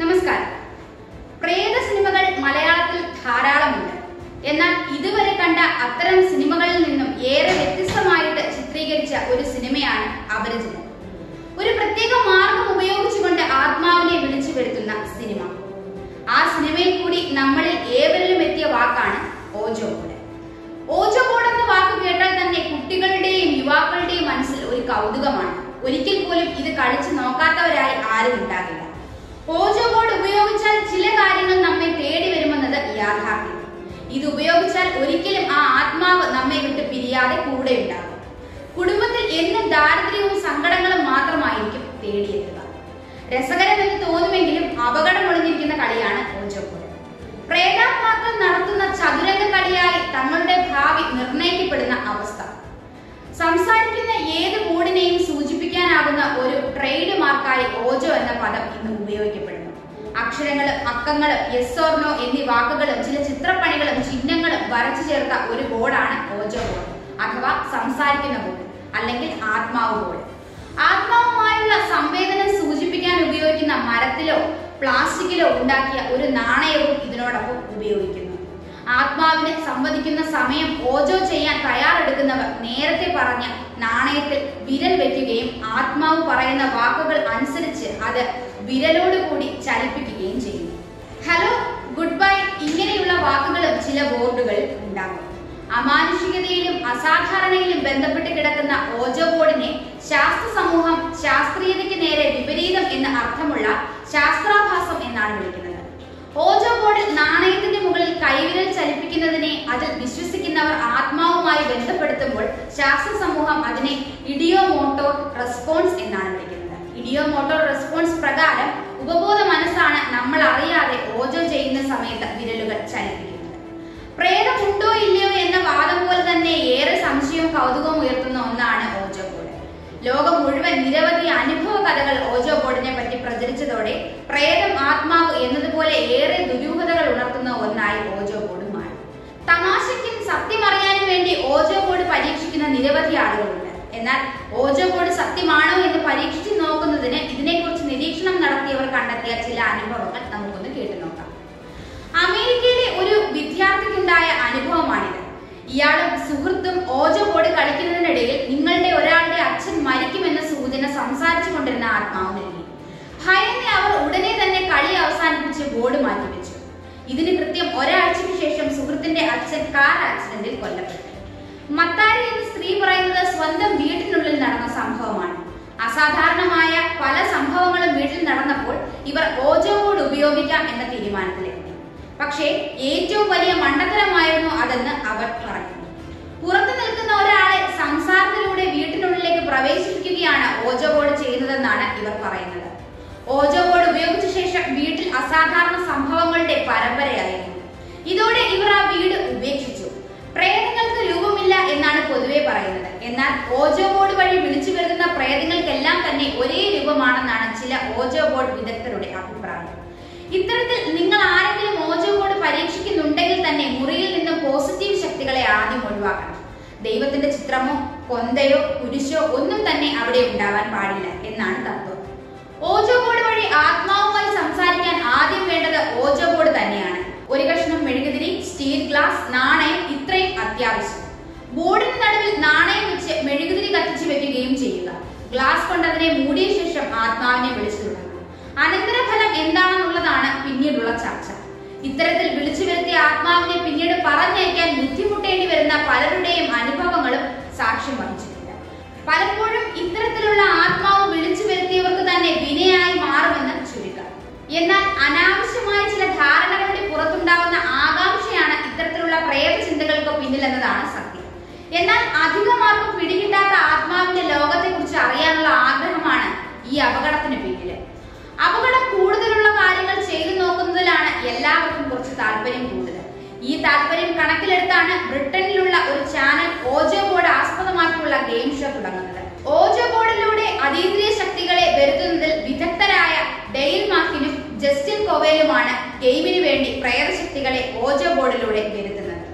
നമസ്കാരം. പ്രേത സിനിമകൾ മലയാളത്തിൽ ധാരാളമുണ്ട്. എന്നാൽ ഇതുവരെ കണ്ട അത്തരം സിനിമകളിൽ നിന്നും ഏറെ വ്യത്യസ്തമായിട്ട് ചിത്രീകരിച്ച ഒരു സിനിമയാണ് അപരിചിതൻ. ഒരു പ്രത്യേക മാർഗം ഉപയോഗിച്ചുകൊണ്ട് ആത്മാവിനെ വിളിച്ചു വരുത്തുന്ന സിനിമ. ആ സിനിമയിൽ കൂടി നമ്മളിൽ ഏവരിലും എത്തിയ വാക്കാണ് ഓജോ ബോർഡ്. ഓജോ ബോർഡ് എന്ന വാക്ക് കേട്ടാൽ തന്നെ കുട്ടികളുടെയും യുവാക്കളുടെയും മനസ്സിൽ ഒരു കൗതുകമാണ്. ഒരിക്കൽ പോലും ഇത് കളിച്ചു നോക്കാത്തവരായി ആരും ഉണ്ടാകില്ല. ഓജോ ബോർഡ് ഉപയോഗിച്ചാൽ ചില കാര്യങ്ങൾ നമ്മെ തേടി വരുമെന്നത് യാഥാർത്ഥ്യം. ഇത് ഉപയോഗിച്ചാൽ ഒരിക്കലും ആ ആത്മാവ് നമ്മെ വിട്ട് പിരിയാതെ കൂടെ ഉണ്ടാകും. കുടുംബത്തിൽ എന്നും ദാരിദ്ര്യവും സങ്കടങ്ങളും മാത്രമായിരിക്കും തേടിയെത്തുക. രസകരമെന്ന് തോന്നുമെങ്കിലും അപകടം ഒളിഞ്ഞിരിക്കുന്ന കളിയാണ് ഓജോ ബോർഡ്. പ്രേതാത്മാക്കൾ നടത്തുന്ന ചതുരംഗ കളിയായി തങ്ങളുടെ ഭാവി നിർണയിക്കപ്പെടുന്ന അവസ്ഥ. സംസാരിക്കുന്ന ഏത് ബോർഡിനെയും സൂചിപ്പിക്കാനാകുന്ന ഒരു ട്രേഡ് മാർക്കായി ഓജോ എന്ന പദം ഇന്ന് ഉപയോഗിക്കപ്പെടുന്നു. അക്ഷരങ്ങളും അക്കങ്ങളും യെസ് ഓർ നോ എന്നീ വാക്കുകളും ചില ചിത്രപ്പണികളും ചിഹ്നങ്ങളും വരച്ചു ചേർത്ത ഒരു ബോർഡാണ് ഓജോ ബോർഡ്. അഥവാ സംസാരിക്കുന്ന ബോർഡ് അല്ലെങ്കിൽ ആത്മാവ് ബോർഡ്. ആത്മാവുമായുള്ള സംവേദനം സൂചിപ്പിക്കാൻ ഉപയോഗിക്കുന്ന മരത്തിലോ പ്ലാസ്റ്റിക്കിലോ ഉണ്ടാക്കിയ ഒരു നാണയവും ഇതിനോടൊപ്പം ഉപയോഗിക്കുന്നു. ആത്മാവിന് സംവദിക്കുന്ന സമയം ഓജോ ചെയ്യാൻ തയ്യാറെടുക്കുന്നവർ നേരത്തെ പറഞ്ഞ നാണയത്തിൽ വിരൽ വയ്ക്കുകയും ആത്മാവ് പറയുന്ന വാക്കുകൾ അനുസരിച്ച് അത് വിരലോടുകൂടി ചലിപ്പിക്കുകയും ചെയ്യുന്നു. ഹലോ ഗുഡ് ബൈ ഇങ്ങനെയുള്ള വാക്കുകളും ചില ബോർഡുകൾ ഉണ്ടാകും. അമാനുഷികതയിലും അസാധാരണയിലും ബന്ധപ്പെട്ട് കിടക്കുന്ന ഓജോ ബോർഡിനെ ശാസ്ത്ര സമൂഹം ശാസ്ത്രീയതയ്ക്ക് നേരെ വിപരീതം എന്ന അർത്ഥമുള്ള ശാസ്ത്രാഭാസം എന്നാണ് വിളിക്കുന്നത്. ഓജോ ബോർഡിൽ നാണയത്തിന്റെ മുകളിൽ കൈവിരൽ ചലിപ്പിക്കുന്നതിനെ അതിൽ വിശ്വസിക്കുന്നവർ ആത്മാവുമായി ബന്ധപ്പെടുത്തുമ്പോൾ ശാസ്ത്ര സമൂഹം അതിനെ ഇഡിയോ മോട്ടോർ റെസ്പോൺസ് എന്നാണ് വിളിക്കുന്നത്. ഇഡിയോ മോട്ടോർ റെസ്പോൺസ് പ്രകാരം ഉപബോധ മനസ്സാണ് നമ്മൾ അറിയാതെ ഓജോ ചെയ്യുന്ന സമയത്ത് വിരലുകൾ ചലിപ്പിക്കുന്നത്. പ്രേതമുണ്ടോ ഇല്ലയോ എന്ന വാദം പോലെ തന്നെ ഏറെ സംശയവും കൗതുകവും ഉയർത്തുന്ന ഒന്നാണ് ഓജോ ബോർഡ്. ലോകം മുഴുവൻ നിരവധി അനുഭവ കഥകൾ ഓജോ ബോർഡിനെ പറ്റി പ്രചരിച്ചതോടെ പ്രേതം ആത്മാവ് എന്നതുപോലെ ഏറെ ദുരൂഹതകൾ ഉണർത്തുന്ന ഒന്നായി ഓജോ ബോർഡ് മാറി തമാശയ്ക്കും സത്യം അറിയാനും വേണ്ടി ഓജോ ബോർഡ് പരീക്ഷിക്കുന്ന നിരവധി ആളുകളുണ്ട് എന്നാൽ ഓജോ ബോർഡ് സത്യമാണോ എന്ന് പരീക്ഷിച്ചു നോക്കുന്നതിന് ഇതിനെക്കുറിച്ച് നിരീക്ഷണം കണ്ടെത്തിയ ചില അനുഭവങ്ങൾ നമുക്കൊന്ന് കേട്ടു നോക്കാം. അമേരിക്കയിലെ ഒരു വിദ്യാർത്ഥിക്കുണ്ടായ അനുഭവമാണിത്. ഇയാളും സുഹൃത്തും ഓജ ബോർഡ് കളിക്കുന്നതിനിടയിൽ നിങ്ങളുടെ ഒരാളുടെ അച്ഛൻ മരിക്കുമെന്ന സൂചന സംസാരിച്ചു കൊണ്ടിരുന്ന ആത്മാവ് നൽകി. ഭയന്ന് അവർ ഉടനെ തന്നെ കളി അവസാനിപ്പിച്ച് ബോർഡ് മാറ്റിവെച്ചു ഇതിന് കൃത്യം ഒരാഴ്ചയ്ക്ക് ശേഷം സുഹൃത്തിന്റെ അച്ഛൻ കാർ ആക്സിഡന്റിൽ കൊല്ലപ്പെട്ടു. മത്താരി എന്ന സ്ത്രീ പറയുന്നത് സ്വന്തം വീട്ടിനുള്ളിൽ നടന്ന സംഭവമാണ്. അസാധാരണമായ പല സംഭവങ്ങളും വീട്ടിൽ നടന്നപ്പോൾ ഇവർ ഓജോ ബോർഡ് ഉപയോഗിക്കാം എന്ന തീരുമാനത്തിലെത്തി. പക്ഷേ ഏറ്റവും വലിയ മണ്ടത്തരമായിരുന്നു അതെന്ന് അവർ പറഞ്ഞു. പുറത്തു നിൽക്കുന്ന ഒരാളെ സംസാരത്തിലൂടെ വീട്ടിനുള്ളിലേക്ക് പ്രവേശിപ്പിക്കുകയാണ് ഓജോ ബോർഡ് ചെയ്യുന്നതെന്നാണ് ഇവർ പറയുന്നത്. ഓജോ ബോർഡ് ഉപയോഗിച്ച ശേഷം വീട്ടിൽ അസാധാരണ സംഭവങ്ങളുടെ പരമ്പരയായിരുന്നു. ഇതോടെ ഇവർ ആ വീട് ഉപേക്ഷിച്ചു. പ്രേതങ്ങൾക്ക് രൂപമില്ല എന്നാണ് പൊതുവെ പറയുന്നത്. എന്നാൽ ഓജോ ബോർഡ് വഴി വിളിച്ചു വരുന്ന പ്രേതങ്ങൾക്കെല്ലാം തന്നെ ഒരേ രൂപമാണെന്നാണ് ചില ഓജോ ബോർഡ് വിദഗ്ധരുടെ അഭിപ്രായം. ഇത്തരത്തിൽ നിങ്ങൾ ആരെങ്കിലും മോചകോട് പരീക്ഷിക്കുന്നുണ്ടെങ്കിൽ തന്നെ മുറിയിൽ നിന്ന് പോസിറ്റീവ് ശക്തികളെ ആദ്യം ഒഴിവാക്കണം. ദൈവത്തിന്റെ ചിത്രമോ കൊന്തയോ കുരിശോ ഒന്നും തന്നെ അവിടെ ഉണ്ടാവാൻ പാടില്ല എന്നാണ് തത്വം. ഓജോ ബോർഡ് വഴി ആത്മാവുമായി സംസാരിക്കാൻ ആദ്യം വേണ്ടത് ഓജോ ബോർഡ് തന്നെയാണ്. ഒരു കഷ്ണം മെഴുകുതിരി സ്റ്റീൽ ഗ്ലാസ് നാണയം ഇത്രയും അത്യാവശ്യം. ബോർഡിന് നടുവിൽ നാണയം വെച്ച് മെഴുകുതിരി കത്തിച്ചു വെക്കുകയും ചെയ്യുക. ഗ്ലാസ് കൊണ്ട് അതിനെ മൂടിയ ശേഷം ആത്മാവിനെ വിളിച്ചു തുടങ്ങുക. അനന്തരഫലം എന്താണെന്നുള്ളതാണ് ആത്മാവിനെ പിന്നീട് പറഞ്ഞയക്കാൻ ബുദ്ധിമുട്ടേണ്ടി വരുന്ന പലരുടെയും അനുഭവങ്ങളും സാക്ഷ്യം വഹിച്ചിട്ടുണ്ട്. പലപ്പോഴും ഇത്തരത്തിലുള്ള ആത്മാവ് വിളിച്ചു വരുത്തിയവർക്ക് തന്നെ വിനയായി മാറുമെന്ന് ചുരുക്കം. എന്നാൽ അനാവശ്യമായ ചില ധാരണകളുടെ പുറത്തുണ്ടാകുന്ന ആകാംക്ഷയാണ് ഇത്തരത്തിലുള്ള പ്രേത ചിന്തകൾക്ക് പിന്നിലെന്നതാണ് സത്യം. എന്നാൽ അധികമാർക്കും പിടികിട്ടാത്ത ആത്മാവിന്റെ ലോകത്തെക്കുറിച്ച് അറിയാനുള്ള ആഗ്രഹമാണ് ഈ അപകടത്തിന് പിന്നിൽ അപകടം കൂടുതലുള്ള കാര്യങ്ങൾ ചെയ്തു നോക്കുന്നതിലാണ് എല്ലാവർക്കും കുറച്ച് താല്പര്യം കൂടുതൽ ഈ താല്പര്യം കണക്കിലെടുത്താണ് ബ്രിട്ടനിലുള്ള ഒരു ചാനൽ ഓജോ ബോർഡ് ആസ്പദമാക്കിയുള്ള ഗെയിം ഷോ തുടങ്ങുന്നത്. ഓജോ ബോർഡിലൂടെ അതീന്ദ്രിയ ശക്തികളെ വരുത്തുന്നതിൽ വിദഗ്ധരായ ഡെയിൽ മാക്കിനും ജസ്റ്റിൻ കോവേലുമാണ് ഗെയിമിന് വേണ്ടി പ്രേതശക്തികളെ ഓജോ ബോർഡിലൂടെ വരുത്തുന്നത്.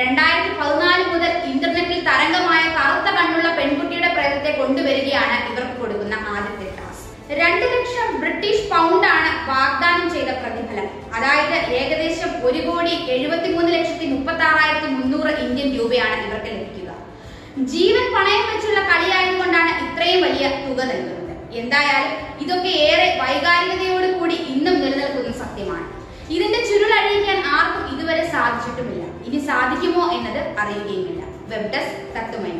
രണ്ടായിരത്തി പതിനാല് മുതൽ ഇന്റർനെറ്റിൽ തരംഗമായ കറുത്ത കണ്ണുള്ള പെൺകുട്ടിയുടെ പ്രേതത്തെ കൊണ്ടുവരികയാണ് ഇവർക്ക് കൊടുക്കുന്ന രണ്ട് ലക്ഷം ബ്രിട്ടീഷ് പൗണ്ടാണ് വാഗ്ദാനം ചെയ്ത പ്രതിഫലം. അതായത് ഏകദേശം ഒരു കോടി എഴുപത്തിമൂന്ന് ലക്ഷത്തി മുപ്പത്തി ആറായിരത്തി മുന്നൂറ് ഇന്ത്യൻ രൂപയാണ് ഇവർക്ക് ലഭിക്കുക. ജീവൻ പണയം വെച്ചുള്ള കളിയായതുകൊണ്ടാണ് ഇത്രയും വലിയ തുക നൽകുന്നത്. എന്തായാലും ഇതൊക്കെ ഏറെ വൈകാരികതയോട് കൂടി ഇന്നും നിലനിൽക്കുന്ന സത്യമാണ്. ഇതിന്റെ ചുരുളഴിയിക്കാൻ ആർക്കും ഇതുവരെ സാധിച്ചിട്ടുമില്ല. ഇനി സാധിക്കുമോ എന്നത് അറിയുകയുമില്ല. വെബ് ഡെസ്ക് തത്വമൈ